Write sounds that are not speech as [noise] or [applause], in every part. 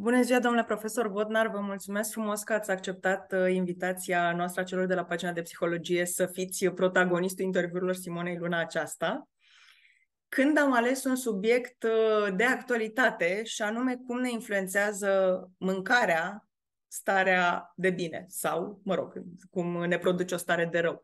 Bună ziua, domnule profesor Bodnar, vă mulțumesc frumos că ați acceptat uh, invitația noastră a celor de la pagina de psihologie să fiți protagonistul interviurilor Simonei luna aceasta. Când am ales un subiect uh, de actualitate și anume cum ne influențează mâncarea starea de bine sau, mă rog, cum ne produce o stare de rău.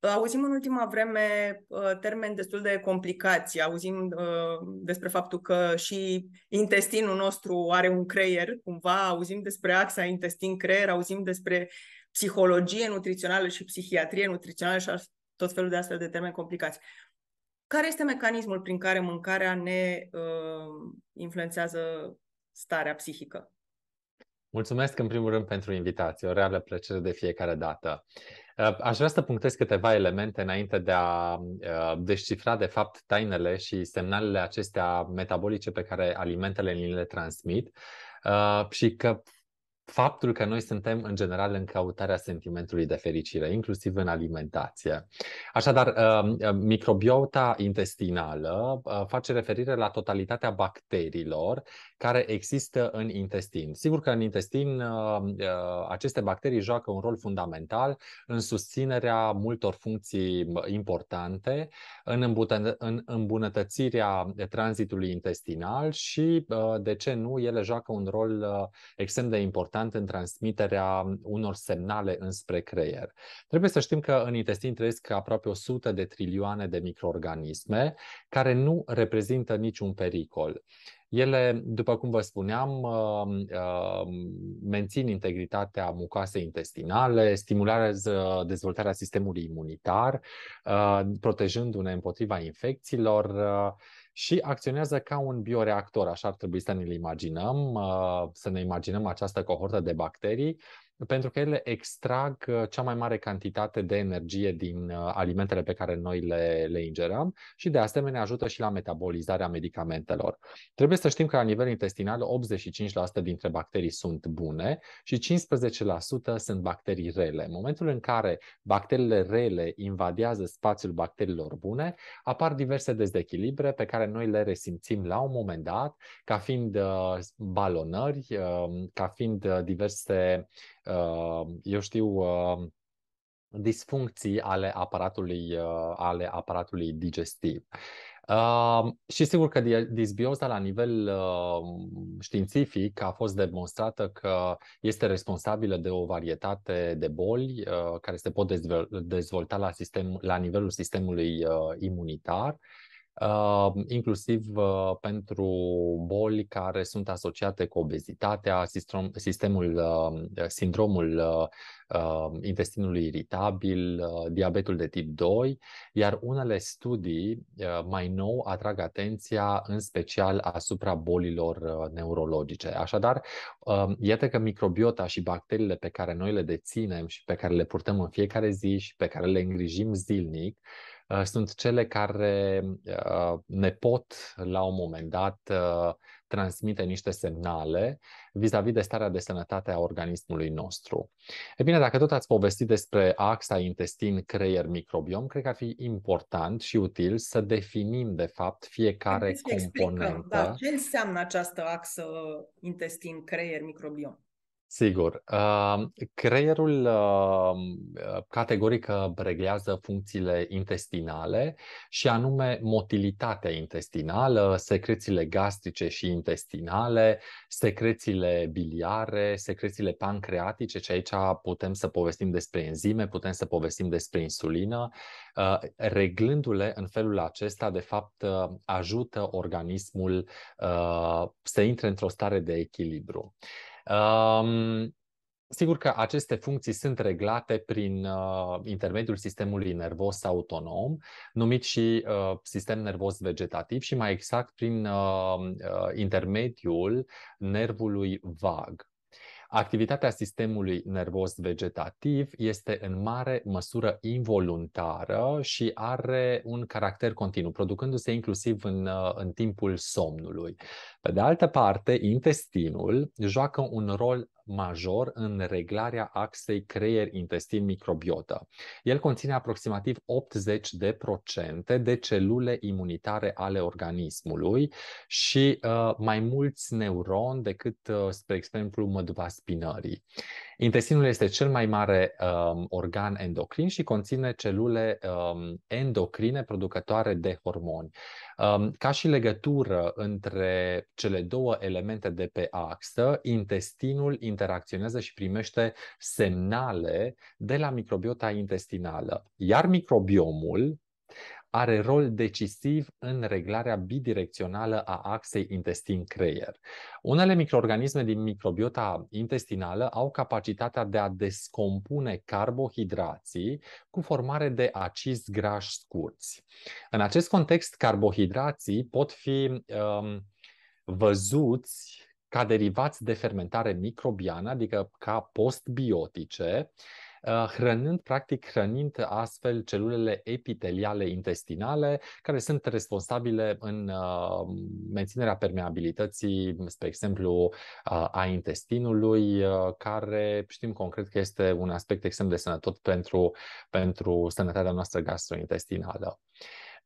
Auzim în ultima vreme uh, termeni destul de complicați. Auzim uh, despre faptul că și intestinul nostru are un creier, cumva. Auzim despre axa intestin-creier, auzim despre psihologie nutrițională și psihiatrie nutrițională și tot felul de astfel de termeni complicați. Care este mecanismul prin care mâncarea ne uh, influențează starea psihică? Mulțumesc în primul rând pentru invitație, o reală plăcere de fiecare dată. Uh, aș vrea să punctez câteva elemente înainte de a uh, descifra de fapt tainele și semnalele acestea metabolice pe care alimentele ni le transmit uh, și că faptul că noi suntem în general în căutarea sentimentului de fericire, inclusiv în alimentație. Așadar, uh, uh, microbiota intestinală uh, face referire la totalitatea bacteriilor care există în intestin. Sigur că în intestin aceste bacterii joacă un rol fundamental în susținerea multor funcții importante, în îmbunătățirea tranzitului intestinal și, de ce nu, ele joacă un rol extrem de important important în transmiterea unor semnale înspre creier. Trebuie să știm că în intestin trăiesc aproape 100 de trilioane de microorganisme care nu reprezintă niciun pericol. Ele, după cum vă spuneam, uh, uh, mențin integritatea mucoasei intestinale, stimulează dezvoltarea sistemului imunitar, uh, protejându-ne împotriva infecțiilor și acționează ca un bioreactor, așa ar trebui să ne-l imaginăm, uh, să ne imaginăm această cohortă de bacterii pentru că ele extrag uh, cea mai mare cantitate de energie din uh, alimentele pe care noi le, le ingerăm și de asemenea ajută și la metabolizarea medicamentelor. Trebuie să știm că la nivel intestinal 85% dintre bacterii sunt bune și 15% sunt bacterii rele. În momentul în care bacteriile rele invadează spațiul bacteriilor bune, apar diverse dezechilibre pe care noi le resimțim la un moment dat ca fiind uh, balonări, ca fiind diverse Uh, eu știu, uh, disfuncții ale aparatului, uh, ale aparatului digestiv. Uh, și sigur că disbioza la nivel uh, științific a fost demonstrată că este responsabilă de o varietate de boli uh, care se pot dezvolta la, sistem, la nivelul sistemului uh, imunitar Uh, inclusiv uh, pentru boli care sunt asociate cu obezitatea, sistem, sistemul, uh, sindromul intestinului iritabil, diabetul de tip 2, iar unele studii mai nou atrag atenția în special asupra bolilor neurologice. Așadar, iată că microbiota și bacteriile pe care noi le deținem și pe care le purtăm în fiecare zi și pe care le îngrijim zilnic, Uh, sunt cele care uh, ne pot, la un moment dat, uh, transmite niște semnale vis-a-vis de starea de sănătate a organismului nostru. E bine, dacă tot ați povestit despre axa intestin-creier-microbiom, cred că ar fi important și util să definim, de fapt, fiecare componentă. Da, ce înseamnă această axă intestin-creier-microbiom? Sigur. Creierul categoric reglează funcțiile intestinale și anume motilitatea intestinală, secrețiile gastrice și intestinale, secrețiile biliare, secrețiile pancreatice, și aici putem să povestim despre enzime, putem să povestim despre insulină. Reglându-le în felul acesta, de fapt, ajută organismul să intre într-o stare de echilibru. Um, Sigur că aceste funcții sunt reglate prin uh, intermediul sistemului nervos autonom, numit și uh, sistem nervos vegetativ și mai exact prin uh, uh, intermediul nervului vag. Activitatea sistemului nervos vegetativ este în mare măsură involuntară și are un caracter continuu, producându-se inclusiv în, uh, în timpul somnului. Pe de altă parte, intestinul joacă un rol major în reglarea axei creier-intestin-microbiotă. El conține aproximativ 80 de procente de celule imunitare ale organismului și uh, mai mulți neuroni decât, uh, spre exemplu, măduva spinării. Intestinul este cel mai mare um, organ endocrin și conține celule um, endocrine producătoare de hormoni. Um, ca și legătură între cele două elemente de pe axă, intestinul interacționează și primește semnale de la microbiota intestinală. Iar microbiomul, are rol decisiv în reglarea bidirecțională a axei intestin-creier. Unele microorganisme din microbiota intestinală au capacitatea de a descompune carbohidrații cu formare de acizi grași scurți. În acest context, carbohidrații pot fi um, văzuți ca derivați de fermentare microbiană, adică ca postbiotice, Uh, hrănând, practic hrănind astfel celulele epiteliale intestinale, care sunt responsabile în uh, menținerea permeabilității, spre exemplu, uh, a intestinului, care știm concret că este un aspect extrem de sănătos pentru, pentru sănătatea noastră gastrointestinală.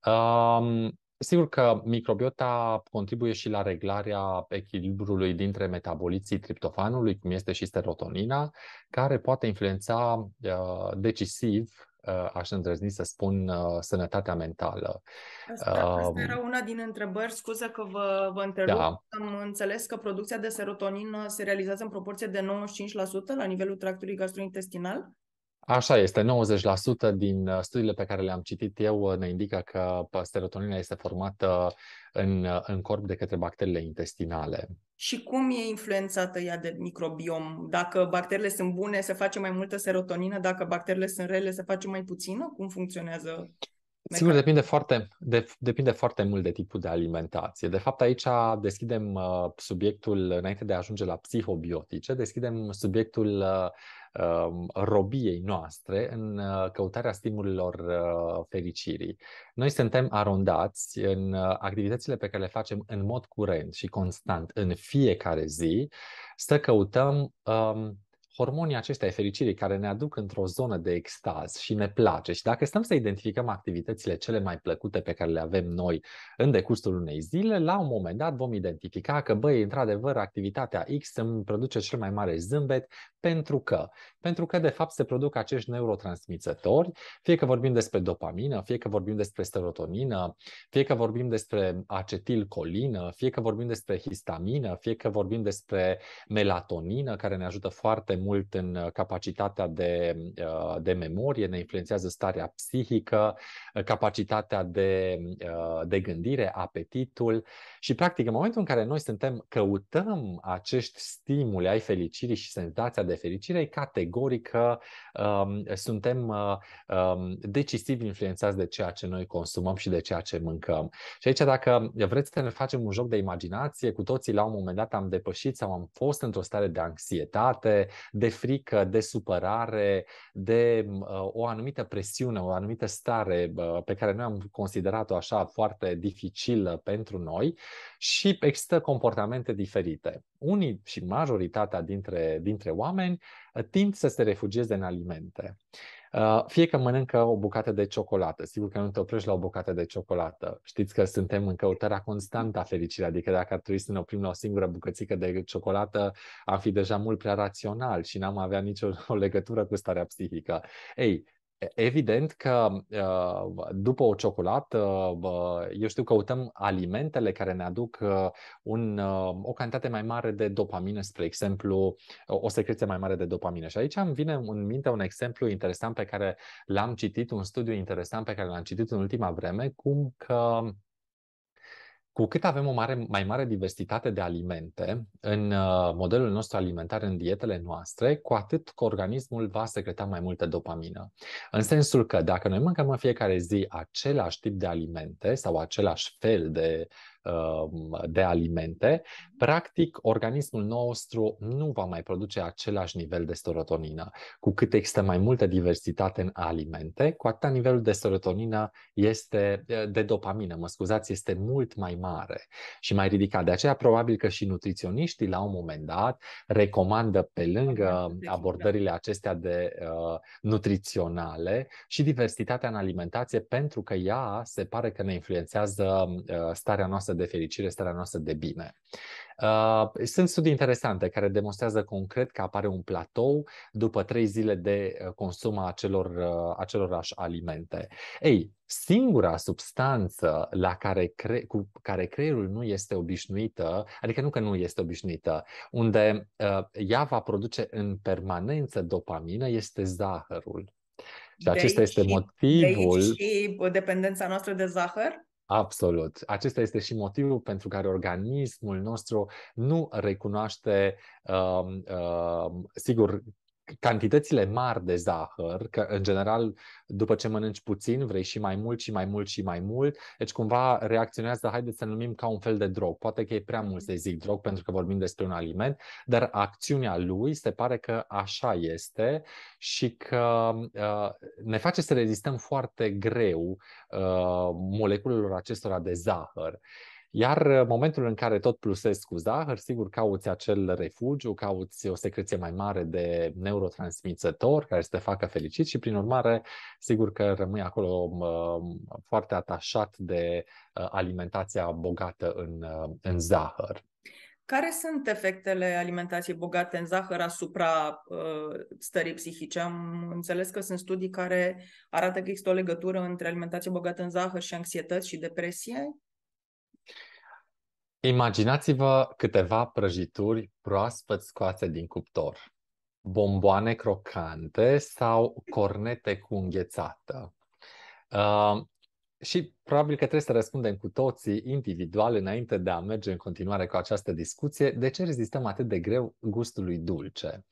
Um, Sigur că microbiota contribuie și la reglarea echilibrului dintre metaboliții triptofanului, cum este și serotonina, care poate influența uh, decisiv, uh, aș îndrăzni să spun, uh, sănătatea mentală. Asta, asta um, era una din întrebări, scuză că vă, vă întrerup. Da. Am înțeles că producția de serotonină se realizează în proporție de 95% la nivelul tractului gastrointestinal? Așa este, 90% din uh, studiile pe care le-am citit eu uh, ne indică că serotonina este formată în, uh, în corp de către bacteriile intestinale. Și cum e influențată ea de microbiom? Dacă bacteriile sunt bune, se face mai multă serotonină, dacă bacteriile sunt rele, se face mai puțină? Cum funcționează? Sigur, depinde foarte, de, depinde foarte mult de tipul de alimentație. De fapt, aici deschidem uh, subiectul, înainte de a ajunge la psihobiotice, deschidem subiectul uh, Um, robiei noastre în uh, căutarea stimulilor uh, fericirii. Noi suntem arondați în uh, activitățile pe care le facem în mod curent și constant în fiecare zi să căutăm um, hormonii aceștia ai fericirii care ne aduc într-o zonă de extaz și ne place. Și dacă stăm să identificăm activitățile cele mai plăcute pe care le avem noi în decursul unei zile, la un moment dat vom identifica că, băi, într-adevăr, activitatea X îmi produce cel mai mare zâmbet pentru că, pentru că de fapt se produc acești neurotransmițători, fie că vorbim despre dopamină, fie că vorbim despre serotonină, fie că vorbim despre acetilcolină, fie că vorbim despre histamină, fie că vorbim despre melatonină, care ne ajută foarte mult în uh, capacitatea de, uh, de memorie, ne influențează starea psihică, uh, capacitatea de, de gândire, apetitul și practic în momentul în care noi suntem, căutăm acești stimuli ai fericirii și senzația de fericire, categoric că um, suntem uh, um, decisiv influențați de ceea ce noi consumăm și de ceea ce mâncăm. Și aici dacă vreți să ne facem un joc de imaginație, cu toții la un moment dat am depășit sau am fost într-o stare de anxietate, de frică, de supărare, de uh, o anumită presiune, o anumită stare uh, pe care noi am considerat-o așa foarte dificilă pentru noi și există comportamente diferite. Unii și majoritatea dintre, dintre oameni uh, tind să se refugieze în alimente. Uh, fie că mănâncă o bucată de ciocolată, sigur că nu te oprești la o bucată de ciocolată. Știți că suntem în căutarea constantă a fericirii, adică dacă ar trebui să ne oprim la o singură bucățică de ciocolată, am fi deja mult prea rațional și n-am avea nicio o [laughs] legătură cu starea psihică. Ei, Evident că uh, după o ciocolată, eu știu, căutăm alimentele care ne aduc uh, un, uh, o cantitate mai mare de dopamină, spre exemplu, o secreție mai mare de dopamină. Și aici îmi vine în minte un exemplu interesant pe care l-am citit, un studiu interesant pe care l-am citit în ultima vreme, cum că cu cât avem o mare, mai mare diversitate de alimente în uh, modelul nostru alimentar, în dietele noastre, cu atât organismul va secreta mai multă dopamină. În sensul că dacă noi mâncăm în fiecare zi același tip de alimente sau același fel de de alimente, practic organismul nostru nu va mai produce același nivel de serotonină. Cu cât există mai multă diversitate în alimente, cu atât nivelul de serotonină este, de dopamină, mă scuzați, este mult mai mare și mai ridicat. De aceea probabil că și nutriționiștii la un moment dat recomandă pe lângă abordările acestea de uh, nutriționale și diversitatea în alimentație pentru că ea se pare că ne influențează uh, starea noastră de fericire, starea noastră de bine. Uh, sunt studii interesante care demonstrează concret că apare un platou după trei zile de uh, consum a acelor, uh, acelorași alimente. Ei, singura substanță la care, cre- cu care creierul nu este obișnuită, adică nu că nu este obișnuită, unde uh, ea va produce în permanență dopamină, este zahărul. Și acesta este motivul. De aici și dependența noastră de zahăr? Absolut. Acesta este și motivul pentru care organismul nostru nu recunoaște, uh, uh, sigur, cantitățile mari de zahăr, că în general după ce mănânci puțin vrei și mai mult și mai mult și mai mult, deci cumva reacționează, haideți să numim ca un fel de drog. Poate că e prea mult să zic drog pentru că vorbim despre un aliment, dar acțiunea lui se pare că așa este și că uh, ne face să rezistăm foarte greu uh, moleculelor acestora de zahăr. Iar în momentul în care tot plusezi cu zahăr, sigur cauți acel refugiu, cauți o secreție mai mare de neurotransmițător care să te facă fericit și prin urmare, sigur că rămâi acolo foarte atașat de ă, alimentația bogată în, ă, în zahăr. Care sunt efectele alimentației bogate în zahăr asupra uh, stării psihice? Am înțeles că sunt studii care arată că există o legătură între alimentație bogată în zahăr și anxietăți și depresie. Imaginați-vă câteva prăjituri proaspăt scoase din cuptor, bomboane crocante sau cornete cu înghețată. Uh, și probabil că trebuie să răspundem cu toții individual înainte de a merge în continuare cu această discuție de ce rezistăm atât de greu gustului dulce.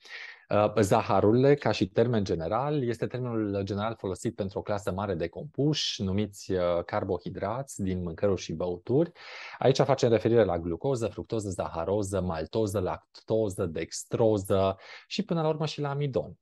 Uh, zaharurile, ca și termen general, este termenul general folosit pentru o clasă mare de compuși, numiți uh, carbohidrați din mâncăruri și băuturi. Aici facem referire la glucoză, fructoză, zaharoză, maltoză, lactoză, dextroză și până la urmă și la amidon.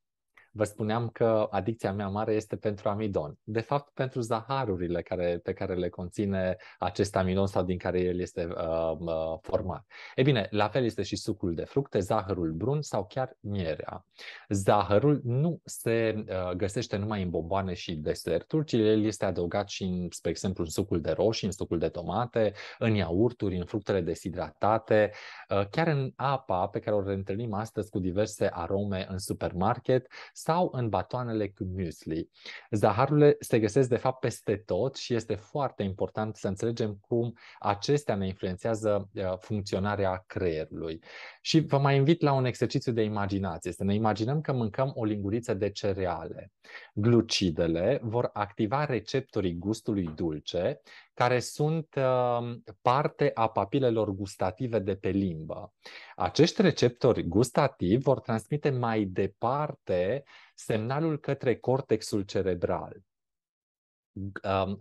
Vă spuneam că adicția mea mare este pentru amidon. De fapt, pentru zaharurile care, pe care le conține acest amidon sau din care el este uh, uh, format. E bine, la fel este și sucul de fructe, zahărul brun sau chiar mierea. Zahărul nu se uh, găsește numai în bomboane și deserturi, ci el este adăugat și, în, spre exemplu, în sucul de roșii, în sucul de tomate, în iaurturi, în fructele deshidratate, uh, chiar în apa pe care o întâlnim astăzi cu diverse arome în supermarket sau în batoanele cu muesli. Zaharurile se găsesc de fapt peste tot și este foarte important să înțelegem cum acestea ne influențează uh, funcționarea creierului. Și vă mai invit la un exercițiu de imaginație, să ne imaginăm că mâncăm o linguriță de cereale. Glucidele vor activa receptorii gustului dulce, care sunt uh, parte a papilelor gustative de pe limbă. Acești receptori gustativi vor transmite mai departe semnalul către cortexul cerebral.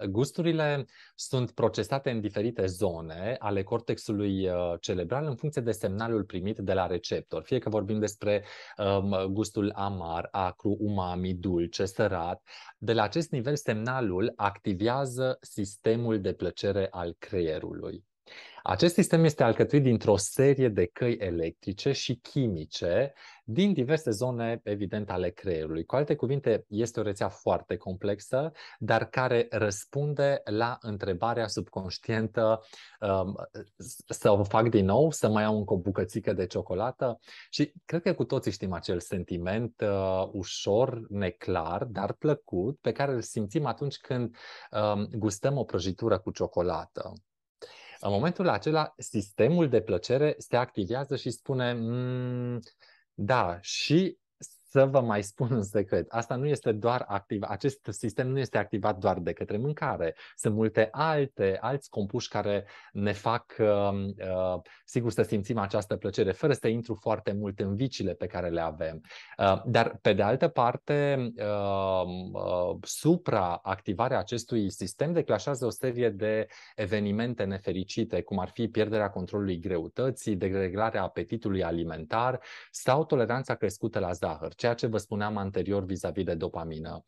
Gusturile sunt procesate în diferite zone ale cortexului uh, cerebral în funcție de semnalul primit de la receptor. Fie că vorbim despre gustul amar, acru, umami, dulce, sărat. De la acest nivel, semnalul activează sistemul de plăcere al creierului. Acest sistem este alcătuit dintr-o serie de căi electrice și chimice din diverse zone, evident, ale creierului. Cu alte cuvinte, este o rețea foarte complexă, dar care răspunde la întrebarea subconștientă um, să o fac din nou, să mai iau încă o bucățică de ciocolată și cred că cu toții știm acel sentiment uh, ușor, neclar, dar plăcut, pe care îl simțim atunci când um, gustăm o prăjitură cu ciocolată. În momentul acela, sistemul de plăcere se activează și spune, mm, da, și să vă mai spun un secret. Asta nu este doar activ, acest sistem nu este activat doar de către mâncare. Sunt multe alte, alți compuși care ne fac, uh, uh, sigur, să simțim această plăcere, fără să intru foarte mult în vicile pe care le avem. Uh, dar, pe de altă parte, uh, uh, supraactivarea acestui sistem declanșează o serie de evenimente nefericite, cum ar fi pierderea controlului greutății, dereglarea apetitului alimentar sau toleranța crescută la zahăr ceea ce vă spuneam anterior vis-a-vis de dopamină.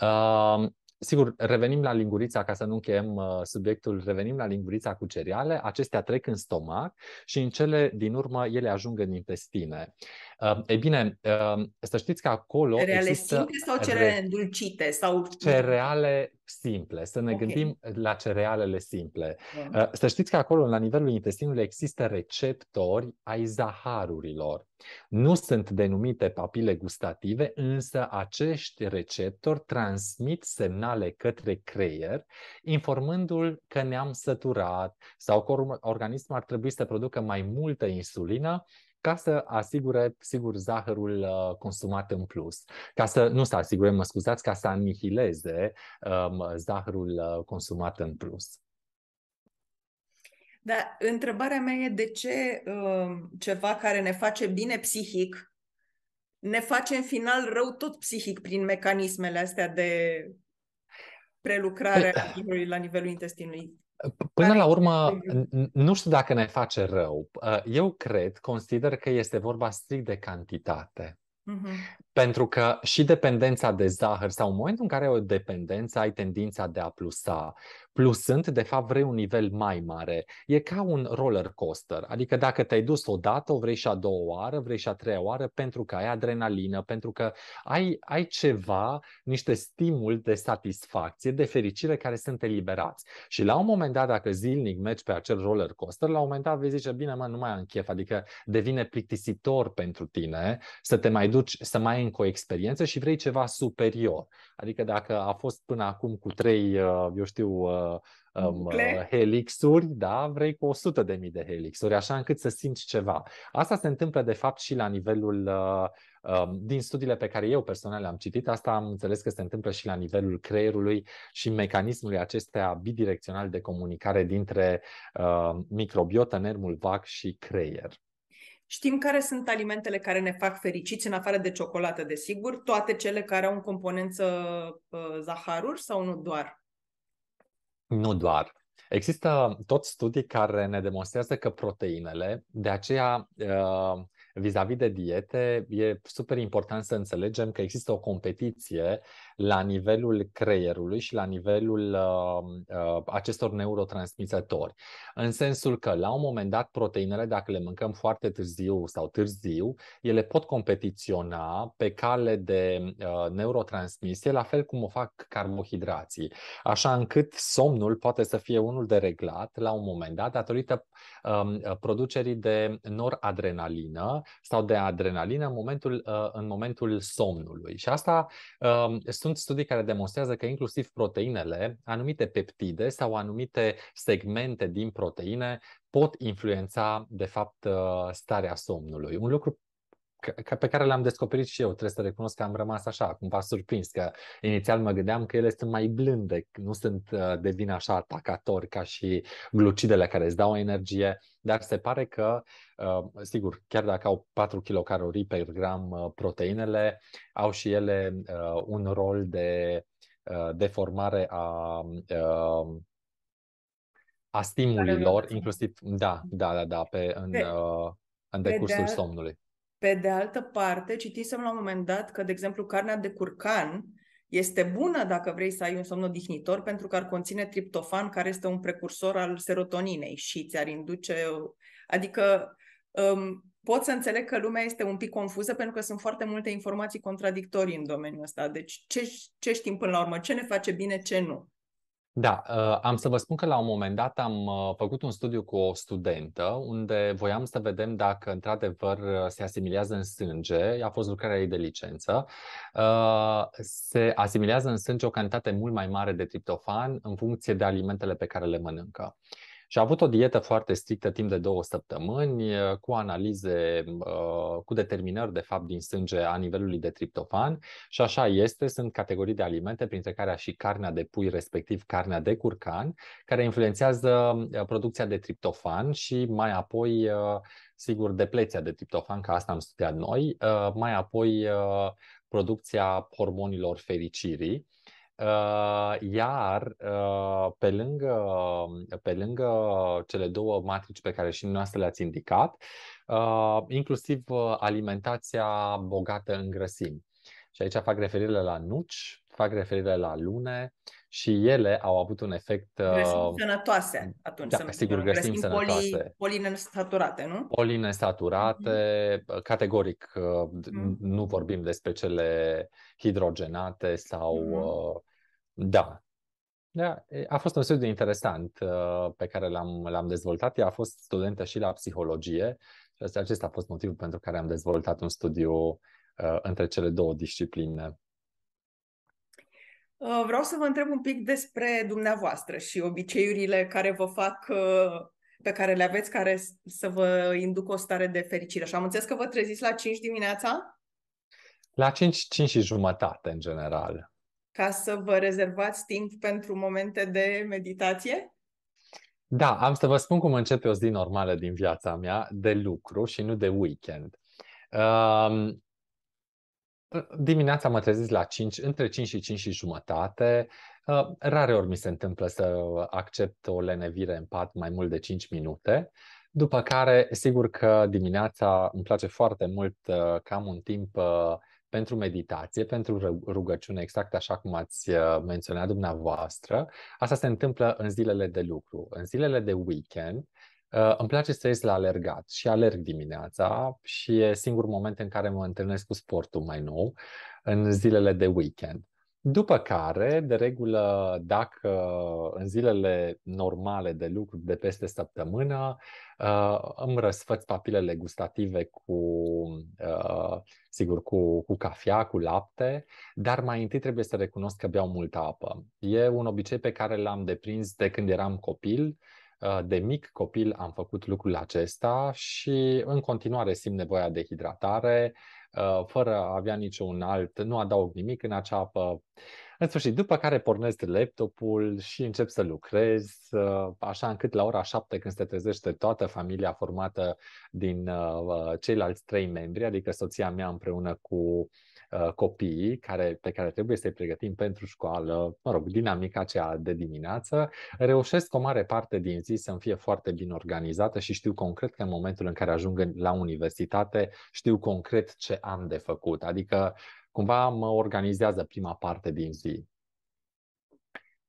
Uh, Sigur, revenim la lingurița, ca să nu încheiem uh, subiectul, revenim la lingurița cu cereale, acestea trec în stomac și în cele din urmă ele ajung în intestine. Uh, ei bine, uh, să știți că acolo Cereale există simple sau cereale re... îndulcite? Sau... Cereale simple, să ne okay. gândim la cerealele simple. Yeah. Să știți că acolo, la nivelul intestinului, există receptori ai zaharurilor. Nu sunt denumite papile gustative, însă acești receptori transmit semnale către creier, informându-l că ne-am săturat sau că organismul ar trebui să producă mai multă insulină ca să asigure, sigur, zahărul uh, consumat în plus. Ca să, nu să asigure, mă scuzați, ca să anihileze um, zahărul uh, consumat în plus. Dar întrebarea mea e de ce uh, ceva care ne face bine psihic ne face în final rău tot psihic prin mecanismele astea de prelucrare a la nivelul intestinului. Până la urmă, nu știu dacă ne face rău. Uh, eu cred, consider că este vorba strict de cantitate. Uh-huh. Pentru că și dependența de zahăr sau în momentul în care ai o dependență, ai tendința de a plusa plusând, de fapt vrei un nivel mai mare. E ca un roller coaster, adică dacă te-ai dus odată, o vrei și a doua oară, vrei și a treia oară, pentru că ai adrenalină, pentru că ai, ai ceva, niște stimul de satisfacție, de fericire care sunt eliberați. Și la un moment dat, dacă zilnic mergi pe acel roller coaster, la un moment dat vei zice, bine mă, nu mai am chef, adică devine plictisitor pentru tine să te mai duci, să mai ai încă o experiență și vrei ceva superior. Adică dacă a fost până acum cu trei, uh, eu știu, uh, um, uh, helixuri, da, vrei cu 100 de mii de helixuri, așa încât să simți ceva. Asta se întâmplă de fapt și la nivelul um, din studiile pe care eu personal le-am citit, asta am înțeles că se întâmplă și la nivelul creierului și mecanismului acestea bidirecțional de comunicare dintre uh, microbiotă, nervul vag și creier. Știm care sunt alimentele care ne fac fericiți, în afară de ciocolată, desigur, toate cele care au în componență uh, zaharuri sau nu doar? Nu doar. Există tot studii care ne demonstrează că proteinele, de aceea uh, vis-a-vis de diete, e super important să înțelegem că există o competiție la nivelul creierului și la nivelul uh, uh, acestor neurotransmițători. În sensul că, la un moment dat, proteinele, dacă le mâncăm foarte târziu sau târziu, ele pot competiționa pe cale de uh, neurotransmisie, la fel cum o fac carbohidrații. Așa încât somnul poate să fie unul de reglat la un moment dat, datorită um, producerii de noradrenalină sau de adrenalină în momentul, uh, în momentul somnului. Și asta um, sunt studii care demonstrează că inclusiv proteinele, anumite peptide sau anumite segmente din proteine pot influența, de fapt, uh, starea somnului. Un lucru pe care l-am descoperit și eu, trebuie să recunosc că am rămas așa, cumva surprins, că inițial mă gândeam că ele sunt mai blânde, nu sunt, uh, devin așa atacatori ca și glucidele care îți dau energie, dar se pare că, uh, sigur, chiar dacă au 4 kilocalorii pe gram uh, proteinele, au și ele un rol de deformare a a stimulilor, inclusiv, da, da, da, da, pe, în, pe, în decursul de somnului. Pe de altă parte, citisem la un moment dat că, de exemplu, carnea de curcan este bună dacă vrei să ai un somn odihnitor pentru că ar conține triptofan, care este un precursor al serotoninei și ți-ar induce... Adică um, pot să înțeleg că lumea este un pic confuză pentru că sunt foarte multe informații contradictorii în domeniul ăsta. Deci ce, ce știm până la urmă? Ce ne face bine, ce nu? Da, uh, am să vă spun că la un moment dat am uh, făcut un studiu cu o studentă unde voiam să vedem dacă într-adevăr uh, se asimilează în sânge, a fost lucrarea ei de licență, se asimilează în sânge o cantitate mult mai mare de triptofan în funcție de alimentele pe care le mănâncă. Și a avut o dietă foarte strictă timp de două săptămâni, cu analize, cu determinări de fapt din sânge a nivelului de triptofan. Și așa este, sunt categorii de alimente, printre care și carnea de pui, respectiv carnea de curcan, care influențează producția de triptofan și mai apoi sigur, depleția de triptofan, că asta am studiat noi, mai apoi producția hormonilor fericirii, Uh, iar uh, pe lângă, pe lângă cele două matrici pe care și noastre le-ați indicat, uh, inclusiv alimentația bogată în grăsimi. Și aici fac referire la nuci, fac referire la lune și ele au avut un efect... Grăsimi sănătoase atunci. Da, sigur, grăsimi sănătoase. Poli, polinesaturate, nu? Polinesaturate, mm-hmm. categoric mm-hmm. nu vorbim despre cele hidrogenate sau mm-hmm. Da. Da, a fost un studiu interesant uh, pe care l-am, l-am dezvoltat. Ea a fost studentă și la psihologie și acesta a fost motivul pentru care am dezvoltat un studiu uh, între cele două discipline. Uh, vreau să vă întreb un pic despre dumneavoastră și obiceiurile care vă fac, pe care le aveți, care să vă inducă o stare de fericire. Și am înțeles că vă treziți la 5 dimineața? La 5, 5 și jumătate, în general ca să vă rezervați timp pentru momente de meditație? Da, am să vă spun cum începe o zi normală din viața mea, de lucru și nu de weekend. Uh, dimineața mă trezesc la 5, între 5 și 5 și jumătate. Uh, rare ori mi se întâmplă să accept o lenevire în pat mai mult de 5 minute. După care, sigur că dimineața îmi place foarte mult uh, că am un timp uh, pentru meditație, pentru rugăciune, exact așa cum ați uh, menționat dumneavoastră. Asta se întâmplă în zilele de lucru. În zilele de weekend uh, îmi place să ies la alergat și alerg dimineața și e singurul moment în care mă întâlnesc cu sportul mai nou în zilele de weekend. După care, de regulă, dacă în zilele normale de lucru de peste săptămână uh, îmi răsfăț papilele gustative cu, uh, sigur, cu, cu cafea, cu lapte, dar mai întâi trebuie să recunosc că beau multă apă. E un obicei pe care l-am deprins de când eram copil, uh, de mic copil am făcut lucrul acesta și în continuare simt nevoia de hidratare, Uh, fără a avea niciun alt, nu adaug nimic în acea apă. În sfârșit, după care pornesc laptopul și încep să lucrez, uh, așa încât la ora 7 când se trezește toată familia formată din uh, ceilalți trei membri, adică soția mea împreună cu Uh, copiii care, pe care trebuie să-i pregătim pentru școală, mă rog, dinamica aceea de dimineață, reușesc o mare parte din zi să-mi fie foarte bine organizată și știu concret că în momentul în care ajung la universitate, știu concret ce am de făcut. Adică cumva mă organizează prima parte din zi.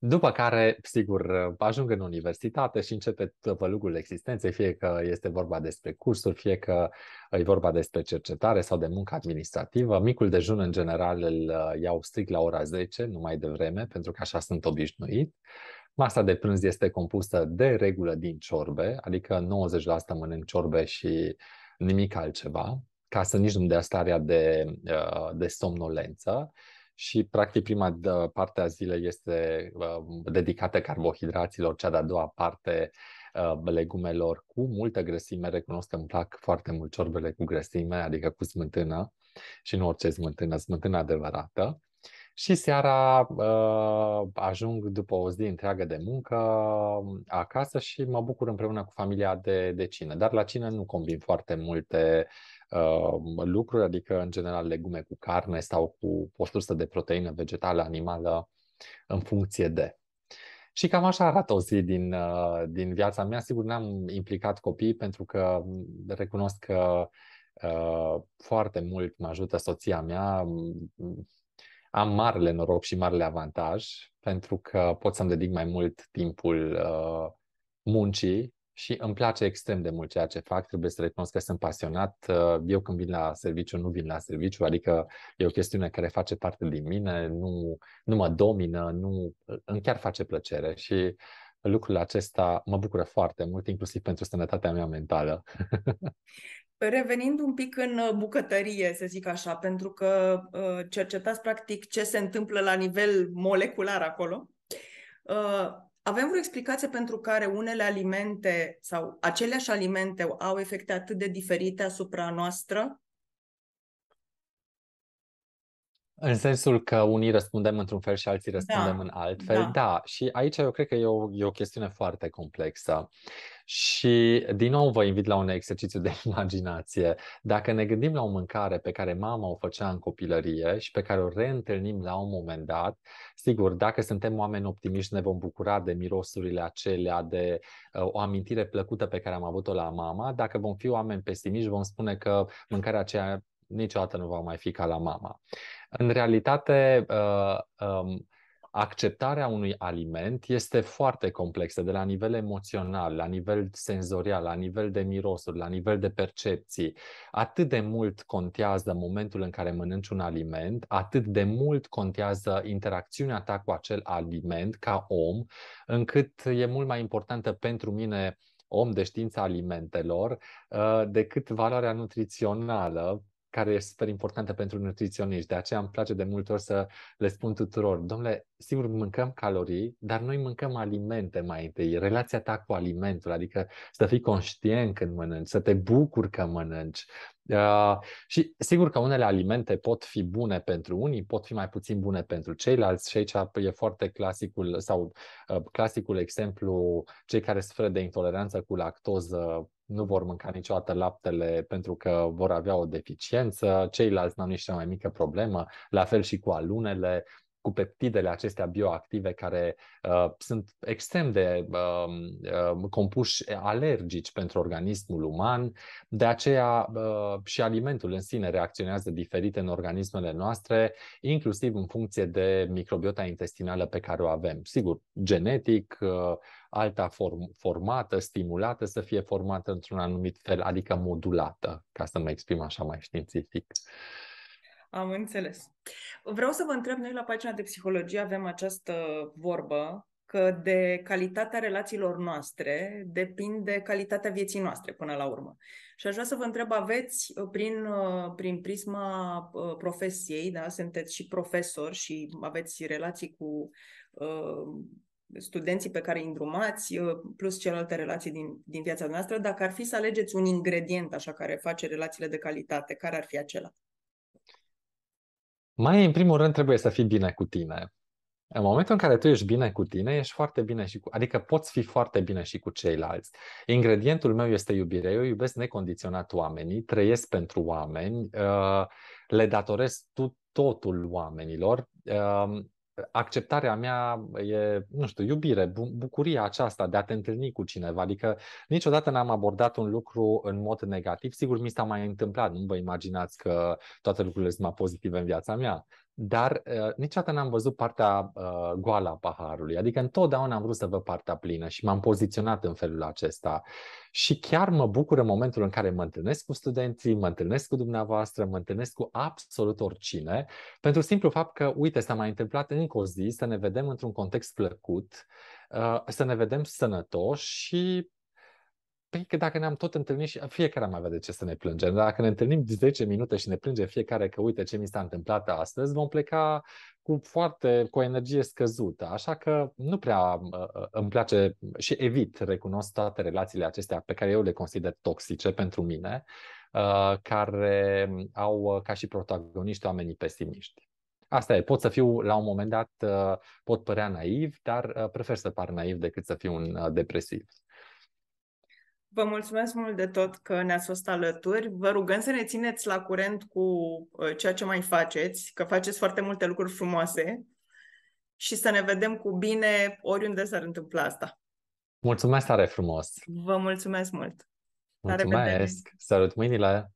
După care, sigur, ajung în universitate și începe tăvălugul existenței, fie că este vorba despre cursuri, fie că e vorba despre cercetare sau de muncă administrativă. Micul dejun, în general, îl iau strict la ora 10, nu mai devreme, pentru că așa sunt obișnuit. Masa de prânz este compusă de regulă din ciorbe, adică 90% mănânc ciorbe și nimic altceva, ca să nici nu-mi dea starea de, de somnolență și practic prima parte a zilei este uh, dedicată carbohidraților, cea de-a doua parte uh, legumelor cu multă grăsime. Recunosc că îmi plac foarte mult ciorbele cu grăsime, adică cu smântână și nu orice smântână, smântână adevărată. Și seara uh, ajung după o zi întreagă de muncă acasă și mă bucur împreună cu familia de, de cină. Dar la cină nu combin foarte multe uh, lucruri, adică în general legume cu carne sau cu o sursă de proteină vegetală, animală, în funcție de. Și cam așa arată o zi din, uh, din viața mea. Sigur, n-am implicat copii pentru că recunosc că uh, foarte mult mă ajută soția mea. Am marele noroc și marele avantaj pentru că pot să-mi dedic mai mult timpul uh, muncii și îmi place extrem de mult ceea ce fac, trebuie să recunosc că sunt pasionat. Uh, eu când vin la serviciu, nu vin la serviciu, adică e o chestiune care face parte din mine, nu, nu mă domină, nu, îmi chiar face plăcere și lucrul acesta mă bucură foarte mult, inclusiv pentru sănătatea mea mentală. Revenind un pic în uh, bucătărie, să zic așa, pentru că uh, cercetați practic ce se întâmplă la nivel molecular acolo, avem vreo explicație pentru care unele alimente sau aceleași alimente au efecte atât de diferite asupra noastră? În sensul că unii răspundem într-un fel și alții răspundem Da, în alt fel, da. da. Și aici eu cred că e o, e o chestiune foarte complexă. Și din nou vă invit la un exercițiu de [laughs] imaginație. Dacă ne gândim la o mâncare pe care mama o făcea în copilărie și pe care o reîntâlnim la un moment dat, sigur, dacă suntem oameni optimiști, ne vom bucura de mirosurile acelea, de uh, o amintire plăcută pe care am avut-o la mama. Dacă vom fi oameni pesimiști, vom spune că mâncarea aceea niciodată nu va mai fi ca la mama. În realitate, uh, um, acceptarea unui aliment este foarte complexă de la nivel emoțional, la nivel senzorial, la nivel de mirosuri, la nivel de percepții. Atât de mult contează momentul în care mănânci un aliment, atât de mult contează interacțiunea ta cu acel aliment ca om, încât e mult mai importantă pentru mine om de știința alimentelor uh, decât valoarea nutrițională care e super importantă pentru nutriționiști. De aceea îmi place de multe ori să le spun tuturor, domnule, sigur mâncăm calorii, dar noi mâncăm alimente mai întâi. Relația ta cu alimentul, adică să fii conștient când mănânci, să te bucuri că mănânci. Uh, și sigur că unele alimente pot fi bune pentru unii, pot fi mai puțin bune pentru ceilalți și aici e foarte clasicul sau uh, clasicul exemplu cei care suferă de intoleranță cu lactoză nu vor mânca niciodată laptele pentru că vor avea o deficiență, ceilalți n-au nici cea mai mică problemă, la fel și cu alunele, cu peptidele acestea bioactive care uh, sunt extrem de uh, uh, compuși alergici pentru organismul uman. De aceea uh, și alimentul în sine reacționează diferit în organismele noastre, inclusiv în funcție de microbiota intestinală pe care o avem. Sigur, genetic, uh, alta form, formată, stimulată să fie formată într-un anumit fel, adică modulată, ca să mă exprim așa mai științific. Am înțeles. Vreau să vă întreb, noi la pagina de psihologie avem această vorbă că de calitatea relațiilor noastre depinde calitatea vieții noastre până la urmă. Și aș vrea să vă întreb, aveți prin, prin prisma profesiei, da, sunteți și profesor și aveți relații cu uh, studenții pe care îi îndrumați, plus celelalte relații din, din viața noastră, dacă ar fi să alegeți un ingredient așa care face relațiile de calitate, care ar fi acela? Mai în primul rând trebuie să fii bine cu tine. În momentul în care tu ești bine cu tine, ești foarte bine și cu... Adică poți fi foarte bine și cu ceilalți. Ingredientul meu este iubire. Eu iubesc necondiționat oamenii, trăiesc pentru oameni, uh, le datoresc totul oamenilor. Uh, acceptarea mea e, nu știu, iubire, bucuria aceasta de a te întâlni cu cineva. Adică niciodată n-am abordat un lucru în mod negativ. Sigur, mi s-a mai întâmplat, nu vă imaginați că toate lucrurile sunt mai pozitive în viața mea dar uh, niciodată n-am văzut partea uh, goală a paharului. Adică întotdeauna am vrut să văd partea plină și m-am poziționat în felul acesta. Și chiar mă bucur în momentul în care mă întâlnesc cu studenții, mă întâlnesc cu dumneavoastră, mă întâlnesc cu absolut oricine, pentru simplu fapt că, uite, s-a mai întâmplat încă o zi să ne vedem într-un context plăcut, uh, să ne vedem sănătoși și Păi că dacă ne-am tot întâlnit și fiecare am avea de ce să ne plângem. Dacă ne întâlnim 10 minute și ne plânge fiecare că uite ce mi s-a întâmplat astăzi, vom pleca cu foarte, cu o energie scăzută. Așa că nu prea uh, uh, îmi place și evit, recunosc toate relațiile acestea pe care eu le consider toxice pentru mine, uh, care au ca și protagoniști oamenii pesimiști. Asta e, pot să fiu la un moment dat, pot părea naiv, dar prefer să par naiv decât să fiu un depresiv. Vă mulțumesc mult de tot că ne-ați fost alături. Vă rugăm să ne țineți la curent cu uh, ceea ce mai faceți, că faceți foarte multe lucruri frumoase și să ne vedem cu bine oriunde s-ar întâmpla asta. Mulțumesc tare frumos! Vă mulțumesc mult! Mulțumesc! Salut mâinile!